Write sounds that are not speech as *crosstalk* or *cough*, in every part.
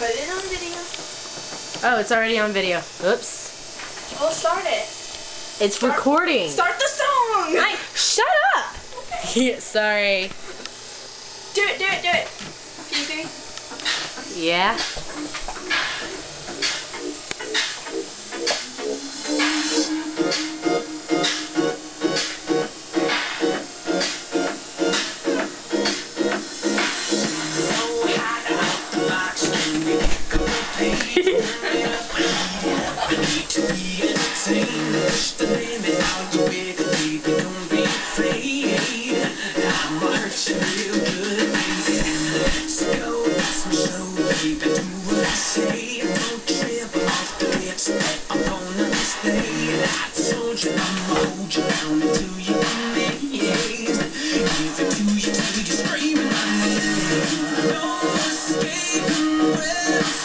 Put it on video. Oh, it's already on video. Oops. We'll start it. It's Start- recording. Start the song. I, shut up. Yeah, *laughs* sorry. Do it, do it, do it. Can you do it? Yeah.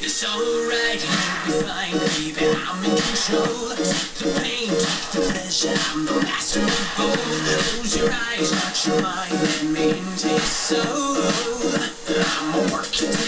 It's alright, you'll be fine, baby. I'm in control. The pain, the pleasure, I'm the master of both. Close your eyes, not your mind. Let me into your soul. I'ma work you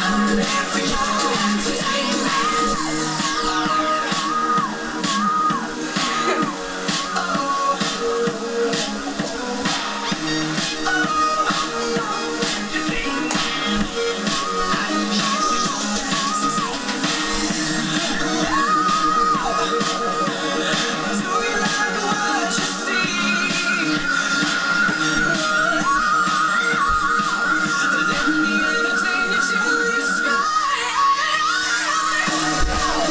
I'm every hour and.